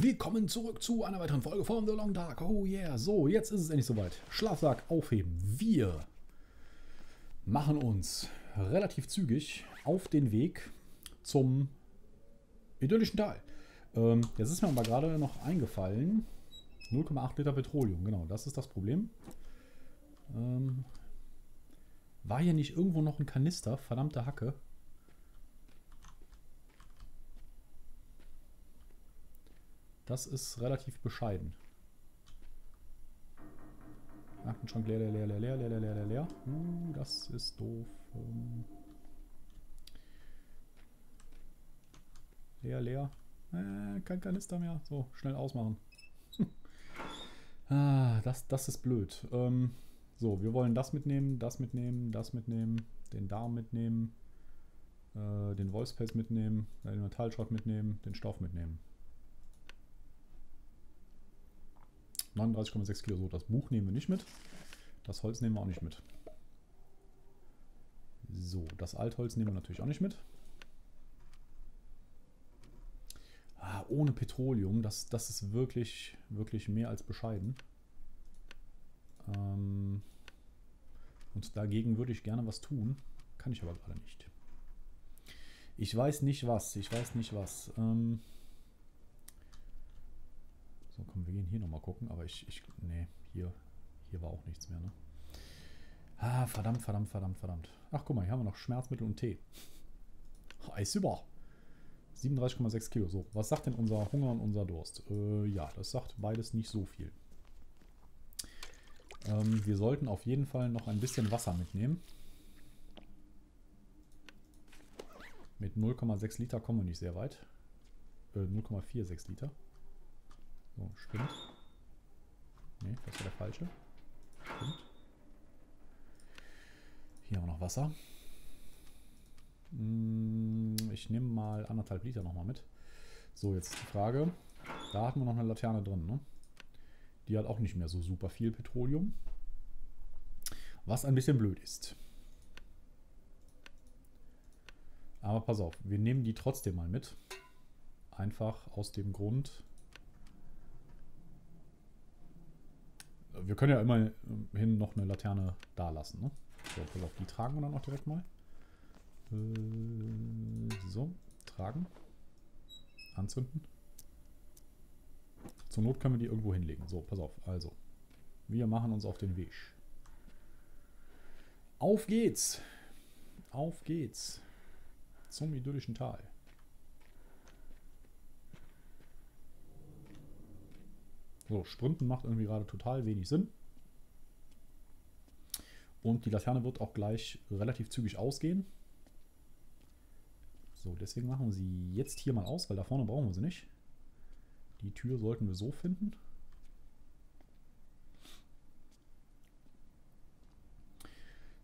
Willkommen zurück zu einer weiteren Folge von The Long Dark. Oh yeah, so, jetzt ist es endlich soweit. Schlafsack aufheben. Wir machen uns relativ zügig auf den Weg zum idyllischen Tal. Ähm, jetzt ist mir aber gerade noch eingefallen, 0,8 Liter Petroleum, genau, das ist das Problem. Ähm, war hier nicht irgendwo noch ein Kanister? Verdammte Hacke. Das ist relativ bescheiden. Aktenschrank leer, leer, leer, leer, leer, leer, leer, leer, leer. Uh, das ist doof. Ähm leer, leer. Äh, kein Kanister mehr. So, schnell ausmachen. ah, das, das ist blöd. Ähm, so, wir wollen das mitnehmen, das mitnehmen, das mitnehmen, den Darm mitnehmen, äh, den Wolfspelz mitnehmen, den Metallschrott mitnehmen, den Stoff mitnehmen. 39,6 Kilo. So, das Buch nehmen wir nicht mit. Das Holz nehmen wir auch nicht mit. So, das Altholz nehmen wir natürlich auch nicht mit. Ah, ohne Petroleum, das, das ist wirklich, wirklich mehr als bescheiden. Ähm, und dagegen würde ich gerne was tun. Kann ich aber gerade nicht. Ich weiß nicht was. Ich weiß nicht was. Ähm, so, komm, wir gehen hier nochmal gucken. Aber ich, ich, nee, hier, hier war auch nichts mehr, ne? Ah, verdammt, verdammt, verdammt, verdammt. Ach, guck mal, hier haben wir noch Schmerzmittel und Tee. Eis über. 37,6 Kilo. So, was sagt denn unser Hunger und unser Durst? Äh, ja, das sagt beides nicht so viel. Ähm, wir sollten auf jeden Fall noch ein bisschen Wasser mitnehmen. Mit 0,6 Liter kommen wir nicht sehr weit. Äh, 0,46 Liter. So, stimmt. Ne, das war der falsche. Stimmt. Hier haben wir noch Wasser. Hm, ich nehme mal anderthalb Liter nochmal mit. So, jetzt die Frage. Da hatten wir noch eine Laterne drin, ne? Die hat auch nicht mehr so super viel Petroleum. Was ein bisschen blöd ist. Aber pass auf, wir nehmen die trotzdem mal mit. Einfach aus dem Grund, wir können ja immerhin noch eine Laterne da lassen. Ne? So, auf, die tragen wir dann auch direkt mal. Äh, so, tragen. Anzünden. Zur Not können wir die irgendwo hinlegen. So, pass auf. Also, wir machen uns auf den Weg. Auf geht's! Auf geht's! Zum idyllischen Tal. So, Sprinten macht irgendwie gerade total wenig Sinn. Und die Laterne wird auch gleich relativ zügig ausgehen. So, deswegen machen wir sie jetzt hier mal aus, weil da vorne brauchen wir sie nicht. Die Tür sollten wir so finden.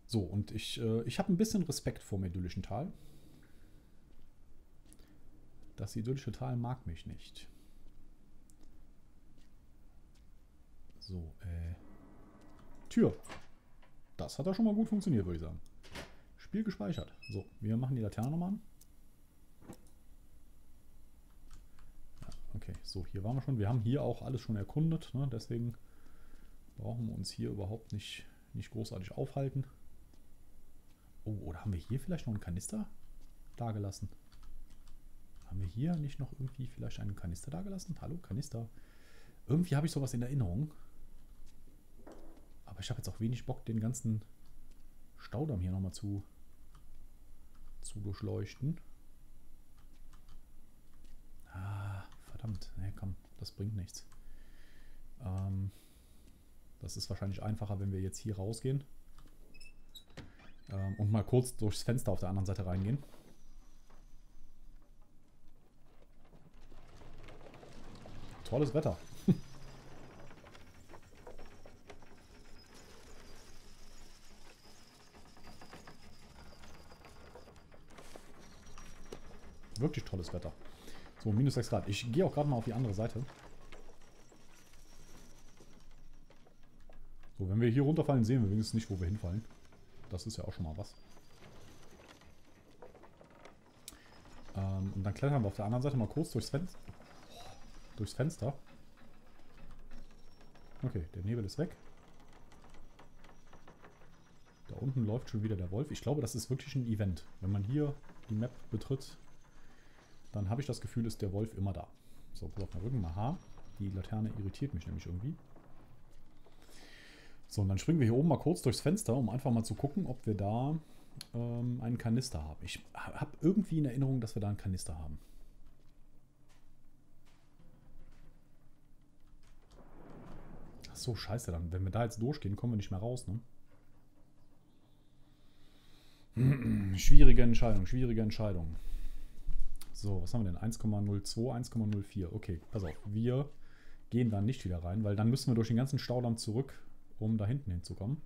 So, und ich, äh, ich habe ein bisschen Respekt vor dem idyllischen Tal. Das idyllische Tal mag mich nicht. So, äh. Tür. Das hat ja schon mal gut funktioniert, würde ich sagen. Spiel gespeichert. So, wir machen die Laterne nochmal an. Ja, okay, so, hier waren wir schon. Wir haben hier auch alles schon erkundet, ne? deswegen brauchen wir uns hier überhaupt nicht, nicht großartig aufhalten. Oh, oder haben wir hier vielleicht noch einen Kanister dagelassen? Haben wir hier nicht noch irgendwie vielleicht einen Kanister dagelassen? Hallo, Kanister. Irgendwie habe ich sowas in Erinnerung. Aber ich habe jetzt auch wenig Bock, den ganzen Staudamm hier nochmal zu, zu durchleuchten. Ah, verdammt. Nee, komm, das bringt nichts. Ähm, das ist wahrscheinlich einfacher, wenn wir jetzt hier rausgehen. Ähm, und mal kurz durchs Fenster auf der anderen Seite reingehen. Tolles Wetter. Wirklich tolles Wetter. So, minus 6 Grad. Ich gehe auch gerade mal auf die andere Seite. So, wenn wir hier runterfallen, sehen wir wenigstens nicht, wo wir hinfallen. Das ist ja auch schon mal was. Ähm, und dann klettern wir auf der anderen Seite mal kurz durchs Fenster. Durchs Fenster. Okay, der Nebel ist weg. Da unten läuft schon wieder der Wolf. Ich glaube, das ist wirklich ein Event. Wenn man hier die Map betritt, dann habe ich das Gefühl, ist der Wolf immer da. So, pass auf, mal rücken. Aha, die Laterne irritiert mich nämlich irgendwie. So, und dann springen wir hier oben mal kurz durchs Fenster, um einfach mal zu gucken, ob wir da ähm, einen Kanister haben. Ich habe irgendwie in Erinnerung, dass wir da einen Kanister haben. Ach so, scheiße, dann, wenn wir da jetzt durchgehen, kommen wir nicht mehr raus, ne? schwierige Entscheidung, schwierige Entscheidung. So, was haben wir denn? 1,02, 1,04. Okay, pass auf. Wir gehen da nicht wieder rein, weil dann müssen wir durch den ganzen Staudamm zurück, um da hinten hinzukommen.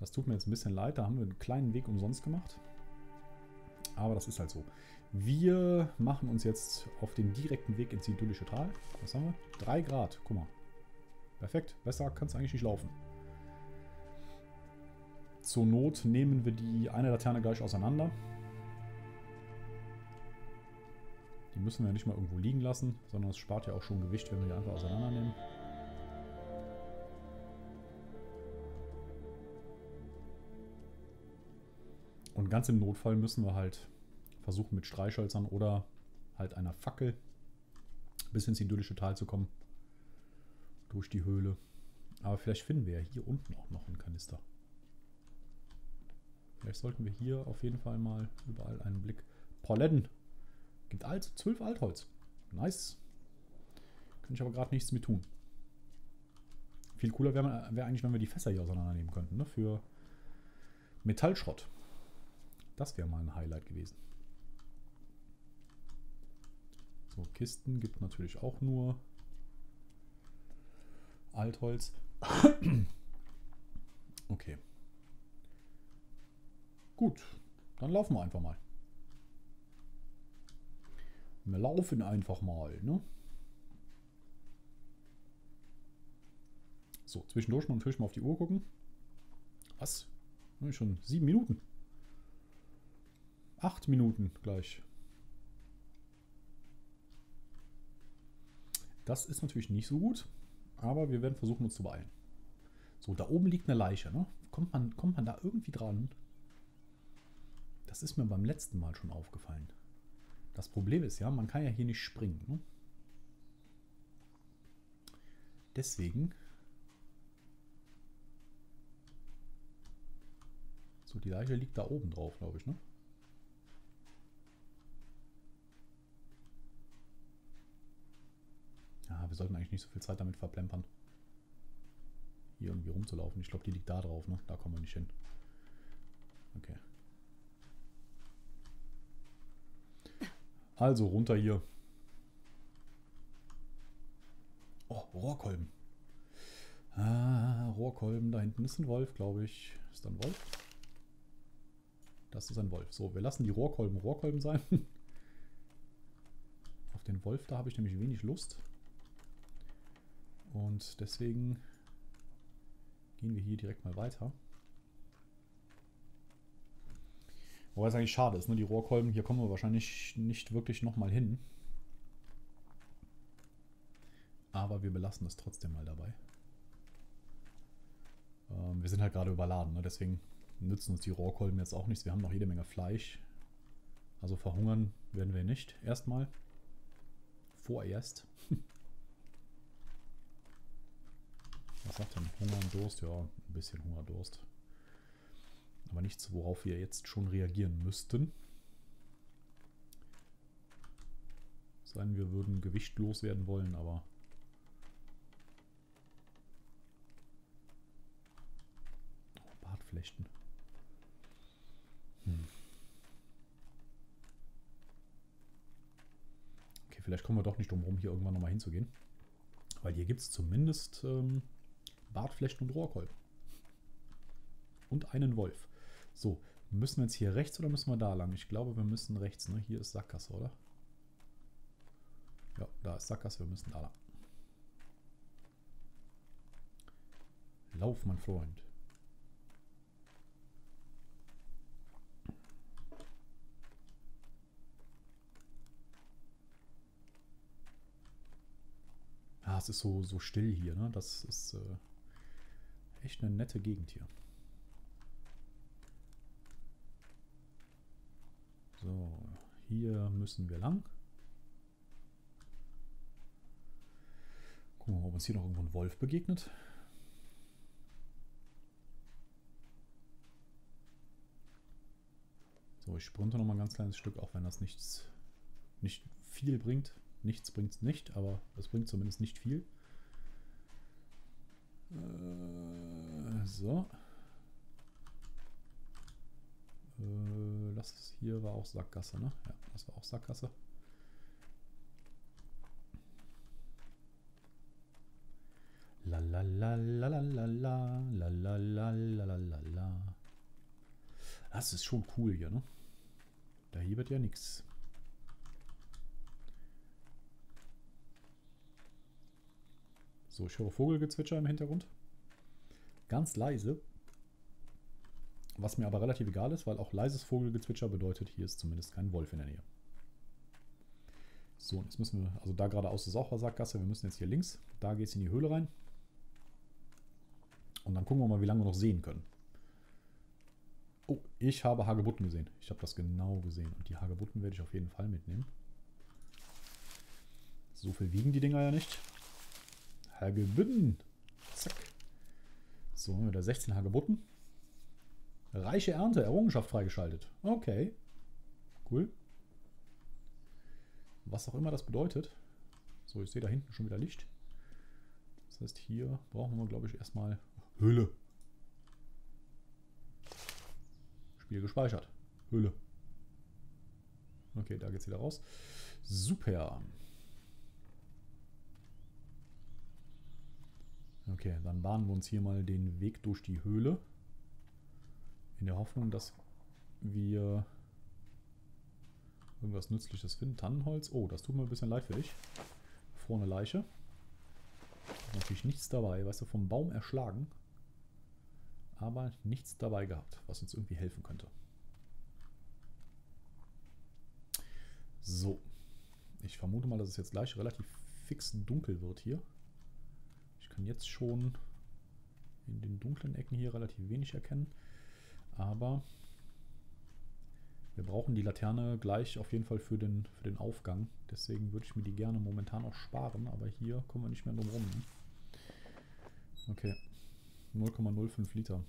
Das tut mir jetzt ein bisschen leid. Da haben wir einen kleinen Weg umsonst gemacht. Aber das ist halt so. Wir machen uns jetzt auf den direkten Weg ins idyllische Tal. Was haben wir? 3 Grad. Guck mal. Perfekt. Besser kann es eigentlich nicht laufen. Zur Not nehmen wir die eine Laterne gleich auseinander. Die müssen wir ja nicht mal irgendwo liegen lassen, sondern es spart ja auch schon Gewicht, wenn wir die einfach auseinandernehmen. Und ganz im Notfall müssen wir halt versuchen mit Streichhölzern oder halt einer Fackel bis ins idyllische Tal zu kommen. Durch die Höhle. Aber vielleicht finden wir ja hier unten auch noch einen Kanister. Vielleicht sollten wir hier auf jeden Fall mal überall einen Blick... Paletten! Gibt alt, 12 Altholz. Nice. Kann ich aber gerade nichts mit tun. Viel cooler wäre wär eigentlich, wenn wir die Fässer hier auseinandernehmen könnten, ne? Für Metallschrott. Das wäre mal ein Highlight gewesen. So, Kisten gibt natürlich auch nur Altholz. okay. Gut, dann laufen wir einfach mal. Wir laufen einfach mal, ne? So, zwischendurch mal natürlich mal auf die Uhr gucken. Was? Schon sieben Minuten. Acht Minuten gleich. Das ist natürlich nicht so gut, aber wir werden versuchen, uns zu beeilen. So, da oben liegt eine Leiche, ne? Kommt man, kommt man da irgendwie dran? Das ist mir beim letzten Mal schon aufgefallen. Das Problem ist ja, man kann ja hier nicht springen. Ne? Deswegen. So, die Leiche liegt da oben drauf, glaube ich, ne? Ja, wir sollten eigentlich nicht so viel Zeit damit verplempern. Hier irgendwie rumzulaufen. Ich glaube, die liegt da drauf, ne? Da kommen wir nicht hin. Okay. Also runter hier. Oh, Rohrkolben. Ah, Rohrkolben. Da hinten ist ein Wolf, glaube ich. Ist da ein Wolf? Das ist ein Wolf. So, wir lassen die Rohrkolben Rohrkolben sein. Auf den Wolf, da habe ich nämlich wenig Lust. Und deswegen gehen wir hier direkt mal weiter. Wobei es eigentlich schade ist, ne? Die Rohrkolben, hier kommen wir wahrscheinlich nicht wirklich nochmal hin. Aber wir belassen es trotzdem mal dabei. Ähm, wir sind halt gerade überladen, ne? deswegen nützen uns die Rohrkolben jetzt auch nichts. Wir haben noch jede Menge Fleisch. Also verhungern werden wir nicht. Erstmal. Vorerst. Was sagt denn? Hunger und Durst? Ja, ein bisschen Hunger, Durst. Aber nichts, worauf wir jetzt schon reagieren müssten. Sein, wir würden Gewicht loswerden wollen, aber... Oh, Bartflechten. Hm. Okay, vielleicht kommen wir doch nicht drum rum, hier irgendwann nochmal hinzugehen. Weil hier gibt es zumindest ähm, Bartflechten und Rohrkolben. Und einen Wolf. So, müssen wir jetzt hier rechts oder müssen wir da lang? Ich glaube, wir müssen rechts. Ne? Hier ist Sackgasse, oder? Ja, da ist Sackgasse. Wir müssen da lang. Lauf, mein Freund. Ah, es ist so, so still hier, ne? Das ist äh, echt eine nette Gegend hier. So, hier müssen wir lang. Gucken wir mal, ob uns hier noch irgendwo ein Wolf begegnet. So, ich sprinte noch mal ein ganz kleines Stück, auch wenn das nichts, nicht viel bringt. Nichts bringt es nicht, aber es bringt zumindest nicht viel. Äh, so. Äh, das hier war auch Sackgasse, ne? Ja, das war auch Sackgasse. La la la la la la la la la la la la la. Das ist schon cool hier, ne? Da hier wird ja nichts. So, ich höre Vogelgezwitscher im Hintergrund. Ganz leise. Was mir aber relativ egal ist, weil auch leises Vogelgezwitscher bedeutet, hier ist zumindest kein Wolf in der Nähe. So, jetzt müssen wir, also da geradeaus ist auch Sackgasse, wir müssen jetzt hier links. Da geht es in die Höhle rein. Und dann gucken wir mal, wie lange wir noch sehen können. Oh, ich habe Hagebutten gesehen. Ich habe das genau gesehen. Und die Hagebutten werde ich auf jeden Fall mitnehmen. So viel wiegen die Dinger ja nicht. Hagebutten. Zack. So, haben wir da 16 Hagebutten. Reiche Ernte, Errungenschaft freigeschaltet. Okay. Cool. Was auch immer das bedeutet. So, ich sehe da hinten schon wieder Licht. Das heißt, hier brauchen wir, glaube ich, erstmal Hülle. Spiel gespeichert. Hülle. Okay, da geht's wieder raus. Super. Okay, dann bahnen wir uns hier mal den Weg durch die Höhle. In der Hoffnung, dass wir irgendwas Nützliches finden. Tannenholz. Oh, das tut mir ein bisschen leid für dich. Vorne Leiche. Natürlich nichts dabei. Weißt du, vom Baum erschlagen. Aber nichts dabei gehabt, was uns irgendwie helfen könnte. So. Ich vermute mal, dass es jetzt gleich relativ fix dunkel wird hier. Ich kann jetzt schon in den dunklen Ecken hier relativ wenig erkennen. Aber wir brauchen die Laterne gleich auf jeden Fall für den, für den Aufgang. Deswegen würde ich mir die gerne momentan auch sparen. Aber hier kommen wir nicht mehr drum rum. Ne? Okay. 0,05 Liter.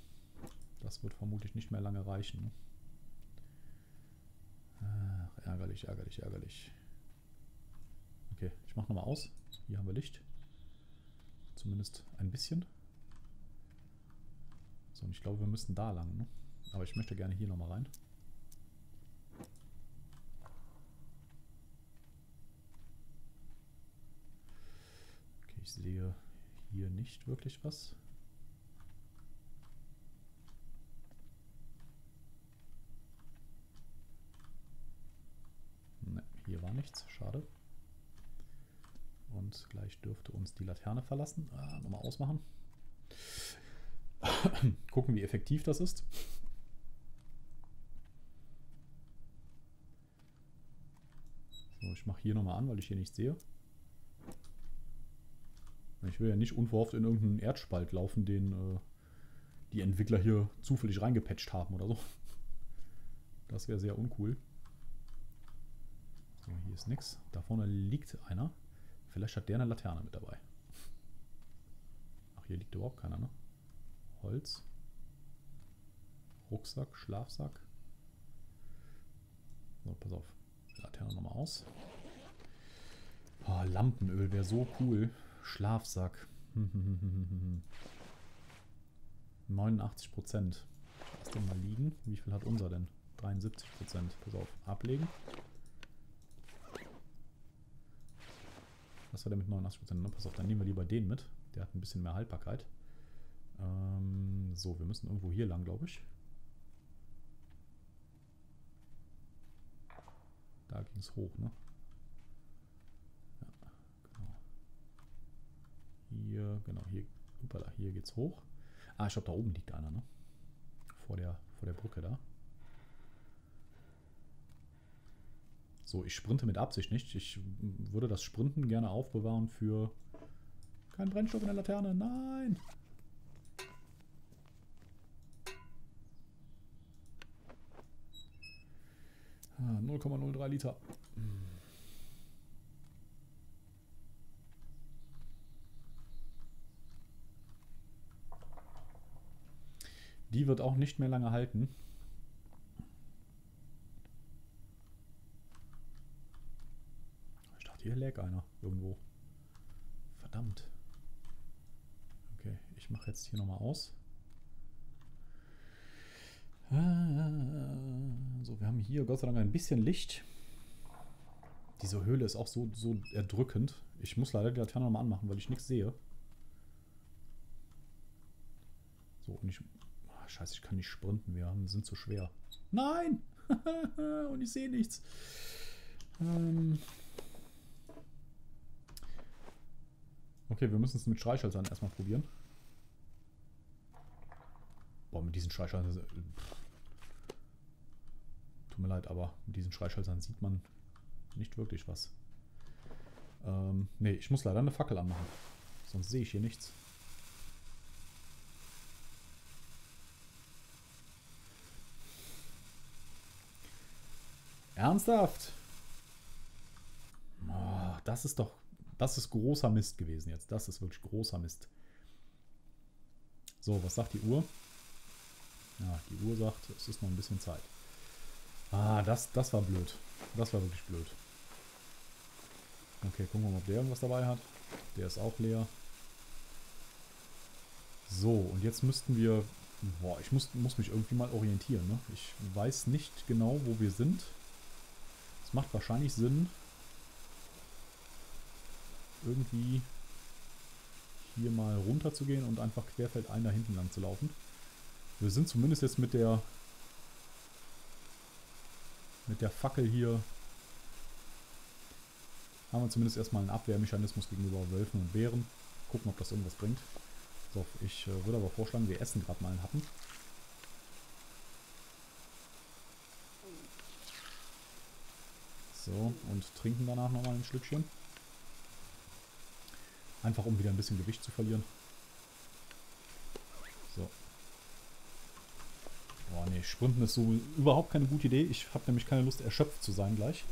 Das wird vermutlich nicht mehr lange reichen. Ach, ärgerlich, ärgerlich, ärgerlich. Okay, ich mache nochmal aus. Hier haben wir Licht. Zumindest ein bisschen. So, und ich glaube, wir müssen da lang. Ne? Aber ich möchte gerne hier nochmal rein. Okay, ich sehe hier nicht wirklich was. Ne, hier war nichts. Schade. Und gleich dürfte uns die Laterne verlassen. Ah, nochmal ausmachen. Gucken, wie effektiv das ist. Ich mache hier nochmal an, weil ich hier nichts sehe. Ich will ja nicht unverhofft in irgendeinen Erdspalt laufen, den äh, die Entwickler hier zufällig reingepatcht haben oder so. Das wäre sehr uncool. So, hier ist nichts. Da vorne liegt einer. Vielleicht hat der eine Laterne mit dabei. Ach, hier liegt überhaupt keiner, ne? Holz. Rucksack, Schlafsack. So, pass auf. Laterne nochmal aus. Oh, Lampenöl wäre so cool. Schlafsack. 89 Prozent. Lass den mal liegen. Wie viel hat unser denn? 73 Prozent. Pass auf. Ablegen. Was war der mit 89 Prozent? Ne? Pass auf, dann nehmen wir lieber den mit. Der hat ein bisschen mehr Haltbarkeit. Ähm, so, wir müssen irgendwo hier lang, glaube ich. Da ging es hoch, ne? Ja, genau. Hier, genau, hier, upala, hier geht's hoch. Ah, ich glaube, da oben liegt einer, ne? Vor der, vor der Brücke da. So, ich sprinte mit Absicht nicht. Ich würde das Sprinten gerne aufbewahren für Kein Brennstoff in der Laterne. Nein. Ah, 0,03 Liter. Die wird auch nicht mehr lange halten. Ich dachte, hier lag einer irgendwo. Verdammt. Okay, ich mache jetzt hier nochmal aus. So, wir haben hier Gott sei Dank ein bisschen Licht. Diese Höhle ist auch so, so erdrückend. Ich muss leider die Laterne nochmal anmachen, weil ich nichts sehe. So, und ich... Ah, scheiße, ich kann nicht sprinten. Wir sind zu schwer. Nein! und ich sehe nichts. Ähm... Okay, wir müssen es mit Streichhölzern erstmal probieren. Boah, mit diesen Streichhölzern... Tut mir leid, aber mit diesen Streichhölzern sieht man nicht wirklich was. Ähm, nee, ich muss leider eine Fackel anmachen. Sonst sehe ich hier nichts. Ernsthaft? Oh, das ist doch... Das ist großer Mist gewesen jetzt. Das ist wirklich großer Mist. So, was sagt die Uhr? Ja, die Uhr sagt, es ist noch ein bisschen Zeit. Ah, das, das war blöd. Das war wirklich blöd. Okay, gucken wir mal, ob der irgendwas dabei hat. Der ist auch leer. So, und jetzt müssten wir... Boah, ich muss, muss mich irgendwie mal orientieren. Ne? Ich weiß nicht genau, wo wir sind. Es macht wahrscheinlich Sinn, irgendwie hier mal runter zu gehen und einfach querfeldein da hinten lang zu laufen. Wir sind zumindest jetzt mit der mit der Fackel hier haben wir zumindest erstmal einen Abwehrmechanismus gegenüber Wölfen und Bären. Gucken, ob das irgendwas bringt. So, ich äh, würde aber vorschlagen, wir essen gerade mal einen Happen. So, und trinken danach nochmal ein Schlückchen. Einfach um wieder ein bisschen Gewicht zu verlieren. So. Boah, nee, Sprinten ist so überhaupt keine gute Idee. Ich habe nämlich keine Lust, erschöpft zu sein gleich.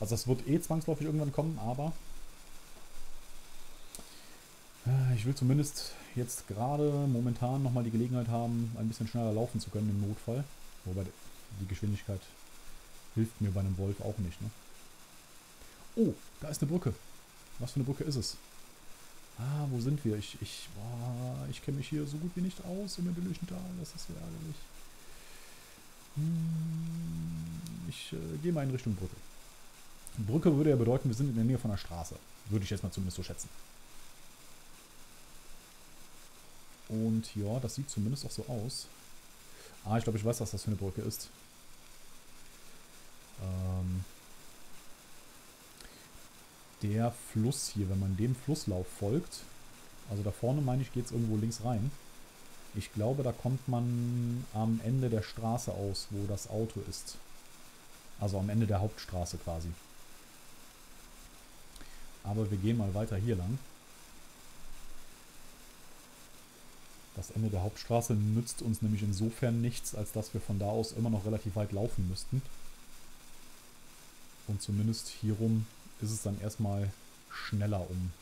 Also das wird eh zwangsläufig irgendwann kommen, aber äh, ich will zumindest jetzt gerade momentan nochmal die Gelegenheit haben, ein bisschen schneller laufen zu können im Notfall. Wobei die Geschwindigkeit hilft mir bei einem Wolf auch nicht. Ne? Oh, da ist eine Brücke. Was für eine Brücke ist es? Ah, wo sind wir? Ich, ich, ich kenne mich hier so gut wie nicht aus im idyllischen Tal. Das ist so ärgerlich. Hm, ich äh, gehe mal in Richtung Brücke. Brücke würde ja bedeuten, wir sind in der Nähe von der Straße. Würde ich jetzt mal zumindest so schätzen. Und ja, das sieht zumindest auch so aus. Ah, ich glaube, ich weiß, was das für eine Brücke ist. Ähm der Fluss hier, wenn man dem Flusslauf folgt, also da vorne meine ich, geht es irgendwo links rein. Ich glaube, da kommt man am Ende der Straße aus, wo das Auto ist. Also am Ende der Hauptstraße quasi. Aber wir gehen mal weiter hier lang. Das Ende der Hauptstraße nützt uns nämlich insofern nichts, als dass wir von da aus immer noch relativ weit laufen müssten. Und zumindest hierum ist es dann erstmal schneller, um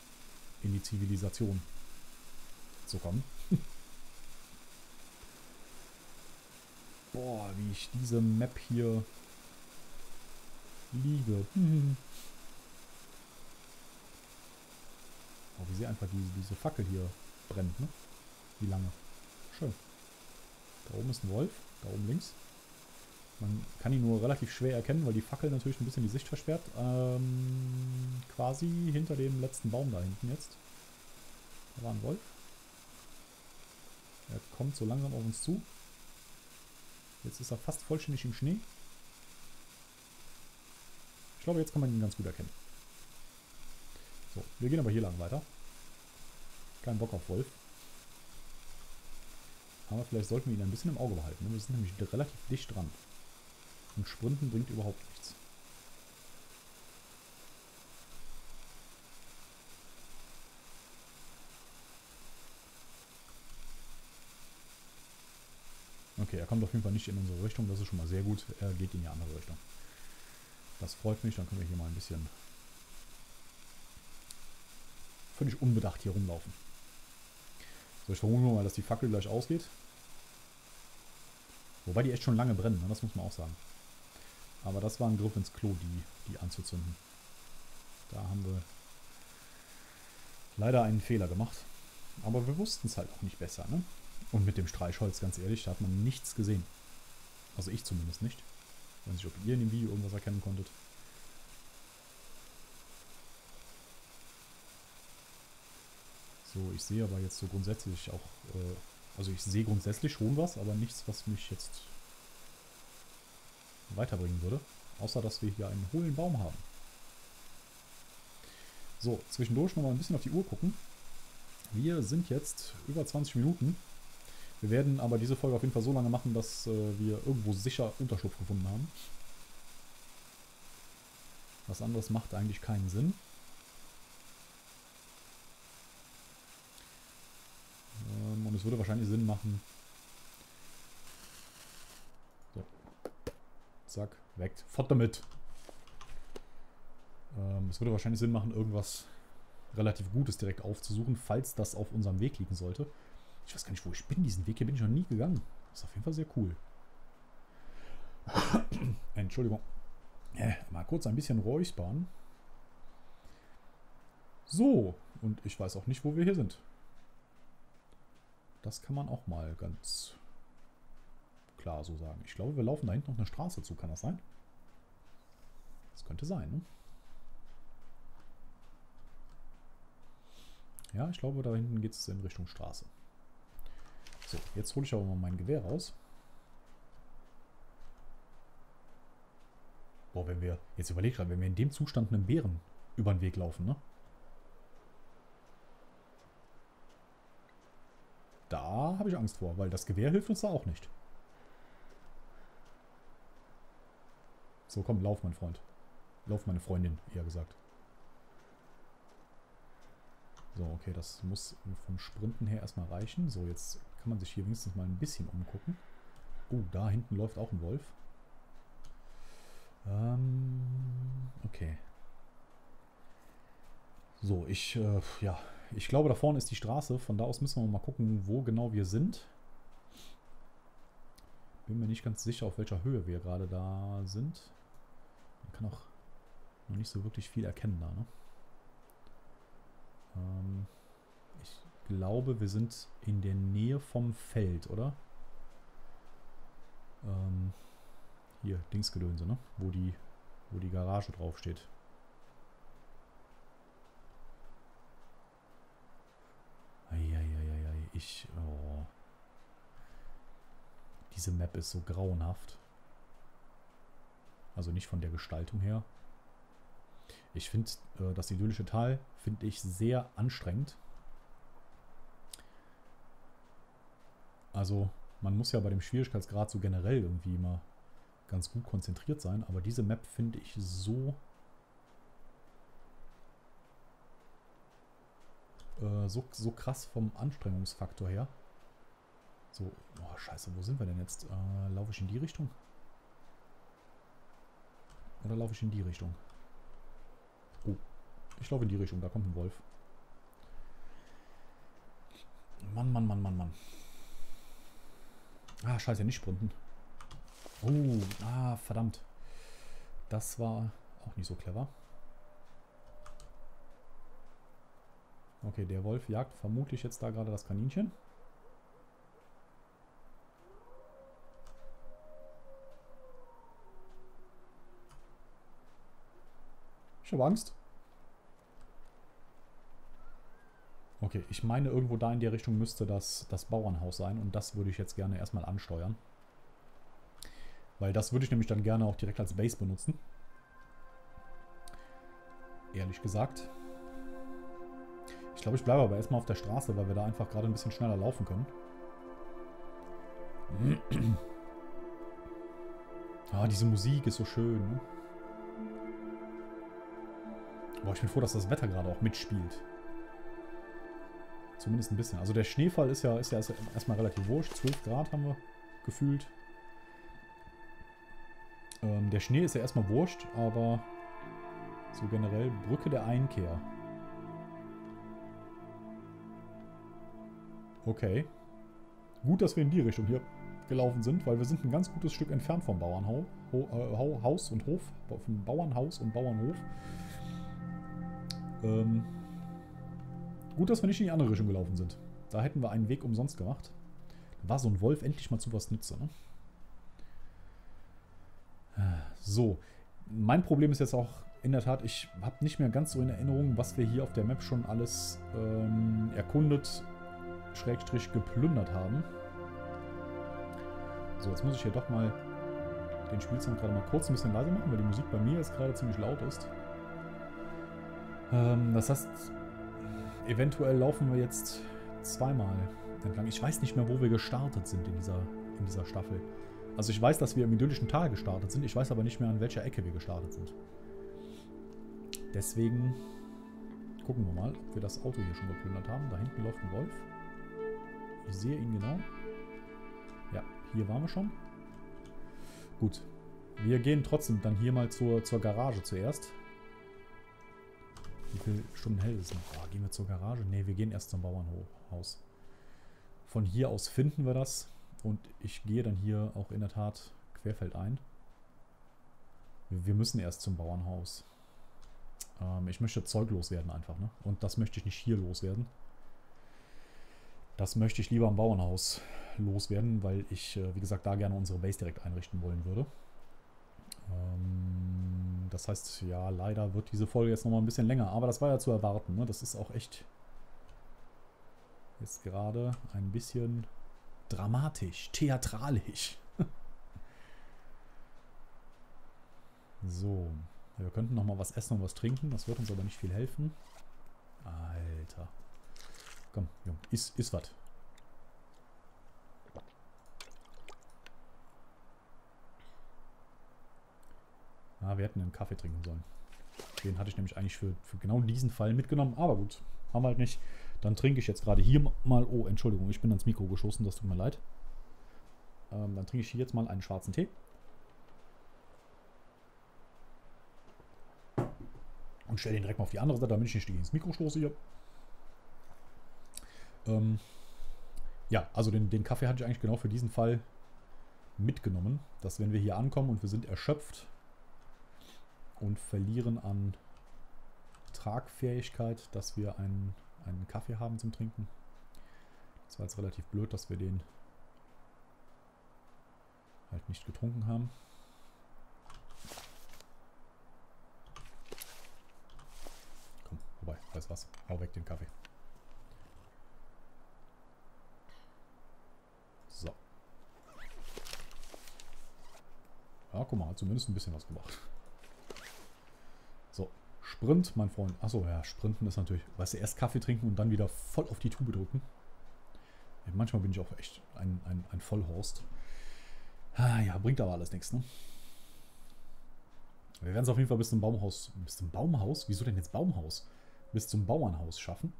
in die Zivilisation zu kommen. Boah, wie ich diese Map hier liebe. Oh, wie sie einfach diese, diese Fackel hier brennt, ne? Wie lange. Schön. Da oben ist ein Wolf, da oben links. Man kann ihn nur relativ schwer erkennen, weil die Fackel natürlich ein bisschen die Sicht versperrt. Ähm, quasi hinter dem letzten Baum da hinten jetzt. Da war ein Wolf. Er kommt so langsam auf uns zu. Jetzt ist er fast vollständig im Schnee. Ich glaube, jetzt kann man ihn ganz gut erkennen. So, wir gehen aber hier lang weiter. Kein Bock auf Wolf. Aber vielleicht sollten wir ihn ein bisschen im Auge behalten. Wir sind nämlich relativ dicht dran. Und Sprinten bringt überhaupt nichts. Okay, er kommt auf jeden Fall nicht in unsere Richtung. Das ist schon mal sehr gut. Er geht in die andere Richtung. Das freut mich. Dann können wir hier mal ein bisschen völlig unbedacht hier rumlaufen. So, ich vermute mal, dass die Fackel gleich ausgeht. Wobei die echt schon lange brennen, ne? das muss man auch sagen. Aber das war ein Griff ins Klo, die, die anzuzünden. Da haben wir leider einen Fehler gemacht. Aber wir wussten es halt auch nicht besser. Ne? Und mit dem Streichholz, ganz ehrlich, da hat man nichts gesehen. Also ich zumindest nicht. Ich weiß nicht, ob ihr in dem Video irgendwas erkennen konntet. So, ich sehe aber jetzt so grundsätzlich auch, äh, also ich sehe grundsätzlich schon was, aber nichts, was mich jetzt weiterbringen würde. Außer, dass wir hier einen hohlen Baum haben. So, zwischendurch nochmal ein bisschen auf die Uhr gucken. Wir sind jetzt über 20 Minuten. Wir werden aber diese Folge auf jeden Fall so lange machen, dass äh, wir irgendwo sicher Unterschlupf gefunden haben. Was anderes macht eigentlich keinen Sinn. Ähm, und es würde wahrscheinlich Sinn machen. So. Zack, weg. Fort damit. Ähm, es würde wahrscheinlich Sinn machen, irgendwas relativ Gutes direkt aufzusuchen, falls das auf unserem Weg liegen sollte. Ich weiß gar nicht, wo ich bin. Diesen Weg hier bin ich noch nie gegangen. Ist auf jeden Fall sehr cool. Entschuldigung. Äh, mal kurz ein bisschen räuspern. So, und ich weiß auch nicht, wo wir hier sind. Das kann man auch mal ganz klar so sagen. Ich glaube, wir laufen da hinten noch eine Straße zu. Kann das sein? Das könnte sein, ne? Ja, ich glaube, da hinten geht es in Richtung Straße. So, jetzt hole ich aber mal mein Gewehr raus. Boah, wenn wir, jetzt überlegt gerade, wenn wir in dem Zustand einem Bären über den Weg laufen, ne? Habe ich Angst vor, weil das Gewehr hilft uns da auch nicht. So, komm, lauf, mein Freund. Lauf, meine Freundin, eher gesagt. So, okay, das muss vom Sprinten her erstmal reichen. So, jetzt kann man sich hier wenigstens mal ein bisschen umgucken. Oh, da hinten läuft auch ein Wolf. Ähm, okay. So, ich, äh, ja, ich glaube, da vorne ist die Straße. Von da aus müssen wir mal gucken, wo genau wir sind. Bin mir nicht ganz sicher, auf welcher Höhe wir gerade da sind. Man kann auch noch nicht so wirklich viel erkennen da, ne? Ähm, ich glaube, wir sind in der Nähe vom Feld, oder? Ähm, hier, Dingsgedönse, ne? Wo die, wo die Garage draufsteht. Ich... Oh. Diese Map ist so grauenhaft. Also nicht von der Gestaltung her, ich finde äh, das idyllische Tal finde ich sehr anstrengend. Also man muss ja bei dem Schwierigkeitsgrad so generell irgendwie immer ganz gut konzentriert sein, aber diese Map finde ich so äh, so, so krass vom Anstrengungsfaktor her. So, oh scheiße, wo sind wir denn jetzt? Äh, laufe ich in die Richtung? Oder laufe ich in die Richtung? Oh, ich laufe in die Richtung, da kommt ein Wolf. Mann, Mann, Mann, Mann, Mann. Ah, scheiße, nicht sprinten. Oh, ah, verdammt. Das war auch nicht so clever. Okay, der Wolf jagt vermutlich jetzt da gerade das Kaninchen. Ich habe Angst. Okay, ich meine, irgendwo da in der Richtung müsste das, das Bauernhaus sein. Und das würde ich jetzt gerne erstmal ansteuern. Weil das würde ich nämlich dann gerne auch direkt als Base benutzen. Ehrlich gesagt. Ich glaube, ich bleibe aber erstmal auf der Straße, weil wir da einfach gerade ein bisschen schneller laufen können. Ah, diese Musik ist so schön. Ne? Boah, ich bin froh, dass das Wetter gerade auch mitspielt. Zumindest ein bisschen. Also der Schneefall ist ja, ist ja erstmal relativ wurscht. 12 Grad haben wir gefühlt. Ähm, der Schnee ist ja erstmal wurscht, aber so generell Brücke der Einkehr. Okay. Gut, dass wir in die Richtung hier gelaufen sind, weil wir sind ein ganz gutes Stück entfernt vom Bauernhaus äh, und Hof, vom Bauernhaus und Bauernhof. Ähm, gut, dass wir nicht in die andere Richtung gelaufen sind. Da hätten wir einen Weg umsonst gemacht. Da war so ein Wolf endlich mal zu was nütze, ne? So, mein Problem ist jetzt auch in der Tat, ich habe nicht mehr ganz so in Erinnerung, was wir hier auf der Map schon alles ähm, erkundet, Schrägstrich geplündert haben. So, jetzt muss ich hier doch mal den Spielsound gerade mal kurz ein bisschen leiser machen, weil die Musik bei mir jetzt gerade ziemlich laut ist. Ähm, das heißt, eventuell laufen wir jetzt zweimal entlang. Ich weiß nicht mehr, wo wir gestartet sind in dieser, in dieser Staffel. Also ich weiß, dass wir im idyllischen Tal gestartet sind. Ich weiß aber nicht mehr, an welcher Ecke wir gestartet sind. Deswegen gucken wir mal, ob wir das Auto hier schon geplündert haben. Da hinten läuft ein Wolf. Ich sehe ihn genau. Ja, hier waren wir schon. Gut. Wir gehen trotzdem dann hier mal zur, zur Garage zuerst. Wie viele Stunden hell ist es noch? Oh, gehen wir zur Garage? Ne, wir gehen erst zum Bauernhaus. Von hier aus finden wir das. Und ich gehe dann hier auch in der Tat querfeldein. Wir müssen erst zum Bauernhaus. Ähm, ich möchte Zeug loswerden einfach. Ne? Und das möchte ich nicht hier loswerden. Das möchte ich lieber am Bauernhaus loswerden, weil ich, äh, wie gesagt, da gerne unsere Base direkt einrichten wollen würde. Ähm, das heißt, ja, leider wird diese Folge jetzt nochmal ein bisschen länger, aber das war ja zu erwarten. Ne? Das ist auch echt jetzt gerade ein bisschen dramatisch, theatralisch. so, wir könnten nochmal was essen und was trinken, das wird uns aber nicht viel helfen. Alter. Komm, Junge, iss, iss was. Ah, wir hätten einen Kaffee trinken sollen. Den hatte ich nämlich eigentlich für, für genau diesen Fall mitgenommen. Aber gut, haben wir halt nicht. Dann trinke ich jetzt gerade hier mal... Oh, Entschuldigung, ich bin ans Mikro geschossen, das tut mir leid. Ähm, dann trinke ich hier jetzt mal einen schwarzen Tee. Und stelle den direkt mal auf die andere Seite, damit ich nicht ins Mikro stoße hier. Ähm, ja, also den, den Kaffee hatte ich eigentlich genau für diesen Fall mitgenommen, dass wenn wir hier ankommen und wir sind erschöpft, und verlieren an Tragfähigkeit, dass wir einen, einen Kaffee haben zum Trinken. Das war jetzt relativ blöd, dass wir den halt nicht getrunken haben. Komm, vorbei, weiß was. Hau weg den Kaffee. So. Ja, guck mal, hat zumindest ein bisschen was gemacht. Sprint, mein Freund. Achso, ja, Sprinten ist natürlich, weißt du, erst Kaffee trinken und dann wieder voll auf die Tube drücken. Ja, manchmal bin ich auch echt ein, ein, ein Vollhorst. Ah, ja, bringt aber alles nichts, ne? Wir werden es auf jeden Fall bis zum Baumhaus, bis zum Baumhaus? Wieso denn jetzt Baumhaus? Bis zum Bauernhaus schaffen.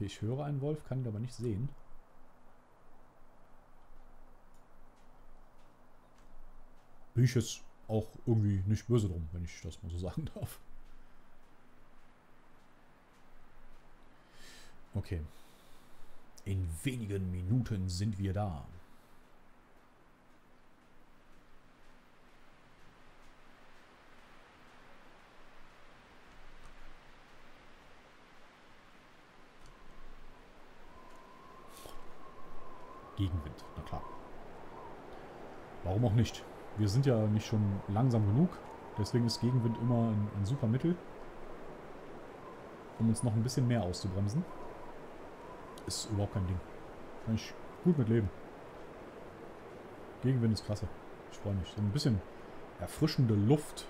Okay, ich höre einen Wolf, kann ihn aber nicht sehen. bin ich jetzt auch irgendwie nicht böse drum, wenn ich das mal so sagen darf. Okay. In wenigen Minuten sind wir da. Gegenwind, na klar. Warum auch nicht? wir sind ja nicht schon langsam genug. Deswegen ist Gegenwind immer ein, ein super Mittel. Um uns noch ein bisschen mehr auszubremsen. Ist überhaupt kein Ding. Kann ich gut mit leben. Gegenwind ist klasse. Ich freue mich. So ein bisschen erfrischende Luft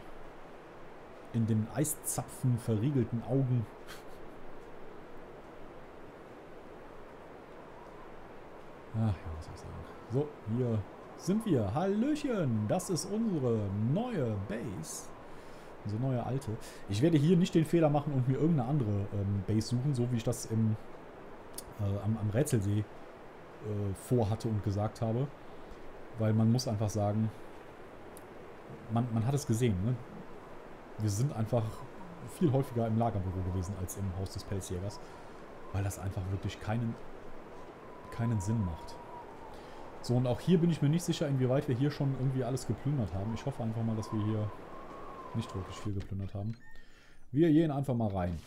in den Eiszapfen verriegelten Augen. Ach ja, was soll ich sagen. So, hier sind wir. Hallöchen, das ist unsere neue Base. So neue alte. Ich werde hier nicht den Fehler machen und mir irgendeine andere ähm, Base suchen, so wie ich das im, äh, am, am Rätselsee äh, vorhatte und gesagt habe. Weil man muss einfach sagen, man, man hat es gesehen. Ne? Wir sind einfach viel häufiger im Lagerbüro gewesen als im Haus des Pelzjägers. Weil das einfach wirklich keinen, keinen Sinn macht. So, und auch hier bin ich mir nicht sicher, inwieweit wir hier schon irgendwie alles geplündert haben. Ich hoffe einfach mal, dass wir hier nicht wirklich viel geplündert haben. Wir gehen einfach mal rein.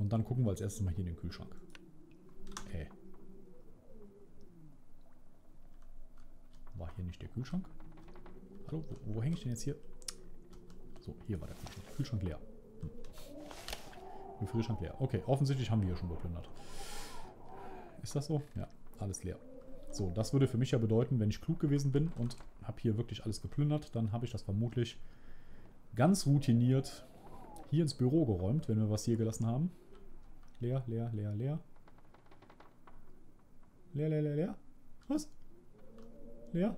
Und dann gucken wir als erstes mal hier in den Kühlschrank. Äh. War hier nicht der Kühlschrank? Hallo, wo, wo hänge ich denn jetzt hier? So, hier war der Kühlschrank. Kühlschrank leer. Hm. Gefrierschrank leer. Okay, offensichtlich haben wir hier schon geplündert. Ist das so? Ja, alles leer. So, das würde für mich ja bedeuten, wenn ich klug gewesen bin und habe hier wirklich alles geplündert, dann habe ich das vermutlich ganz routiniert hier ins Büro geräumt, wenn wir was hier gelassen haben. Leer, leer, leer, leer. Leer, leer, leer, leer. Was? Leer?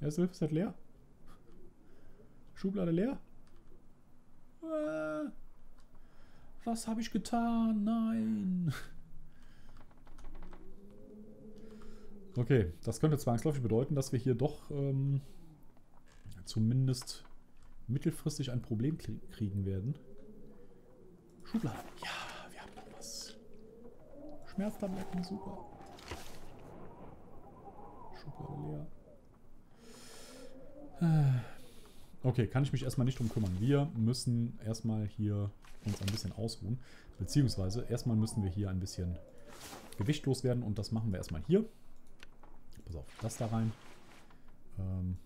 Erste Hilfe ist halt leer. Schublade leer. Äh. Was habe ich getan? Nein. Okay, das könnte zwangsläufig bedeuten, dass wir hier doch ähm, zumindest mittelfristig ein Problem kriegen werden. Schublade. Ja, wir haben noch was. Schmerztabletten, super. Schublade leer. Okay, kann ich mich erstmal nicht drum kümmern. Wir müssen erstmal hier uns ein bisschen ausruhen. Beziehungsweise erstmal müssen wir hier ein bisschen gewichtlos werden und das machen wir erstmal hier. Pass auf, das da rein. Ähm,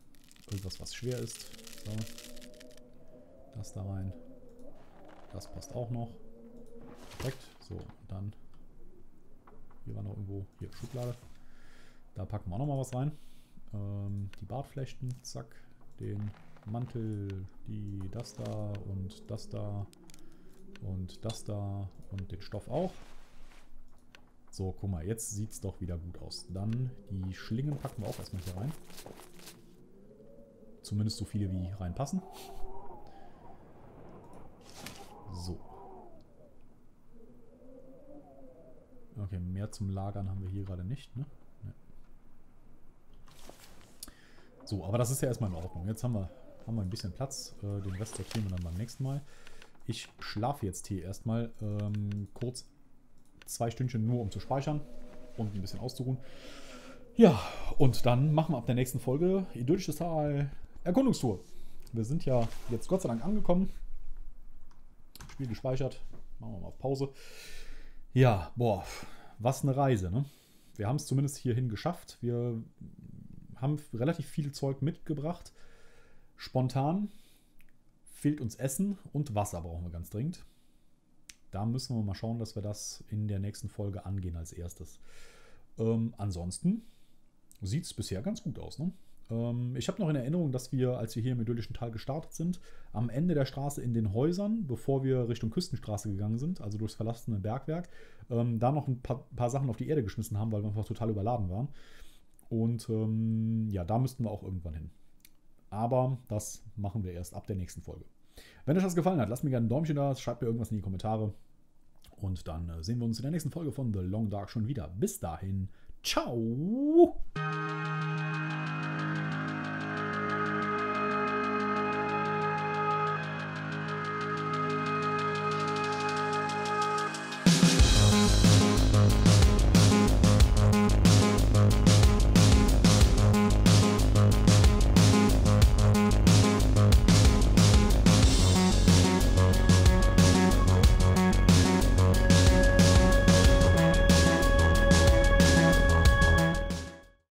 irgendwas, was schwer ist. So. Das da rein. Das passt auch noch. Perfekt. So, dann hier war noch irgendwo, hier Schublade. Da packen wir auch noch mal was rein. Ähm, die Bartflechten, zack. Den Mantel, die das da und das da und das da und den Stoff auch. So, guck mal, jetzt sieht es doch wieder gut aus. Dann die Schlingen packen wir auch erstmal hier rein. Zumindest so viele wie reinpassen. So. Okay, mehr zum Lagern haben wir hier gerade nicht, ne? Nee. So, aber das ist ja erstmal in Ordnung. Jetzt haben wir, haben wir ein bisschen Platz. Äh, den Rest sortieren wir dann beim nächsten Mal. Ich schlafe jetzt hier erstmal ähm, kurz zwei Stündchen nur, um zu speichern und ein bisschen auszuruhen. Ja, und dann machen wir ab der nächsten Folge idyllisches Tal Erkundungstour. Wir sind ja jetzt Gott sei Dank angekommen. Spiel gespeichert. Machen wir mal auf Pause. Ja, boah, was eine Reise, ne? Wir haben es zumindest hierhin geschafft. Wir haben relativ viel Zeug mitgebracht. Spontan fehlt uns Essen und Wasser brauchen wir ganz dringend. Da müssen wir mal schauen, dass wir das in der nächsten Folge angehen als erstes. Ähm, ansonsten sieht es bisher ganz gut aus. Ne? Ähm, ich habe noch in Erinnerung, dass wir, als wir hier im idyllischen Tal gestartet sind, am Ende der Straße in den Häusern, bevor wir Richtung Küstenstraße gegangen sind, also durchs verlassene Bergwerk, ähm, da noch ein paar, paar, Sachen auf die Erde geschmissen haben, weil wir einfach total überladen waren. Und ähm, ja, da müssten wir auch irgendwann hin. Aber das machen wir erst ab der nächsten Folge. Wenn euch das gefallen hat, lasst mir gerne ein Däumchen da, schreibt mir irgendwas in die Kommentare. Und dann äh, sehen wir uns in der nächsten Folge von The Long Dark schon wieder. Bis dahin, ciao!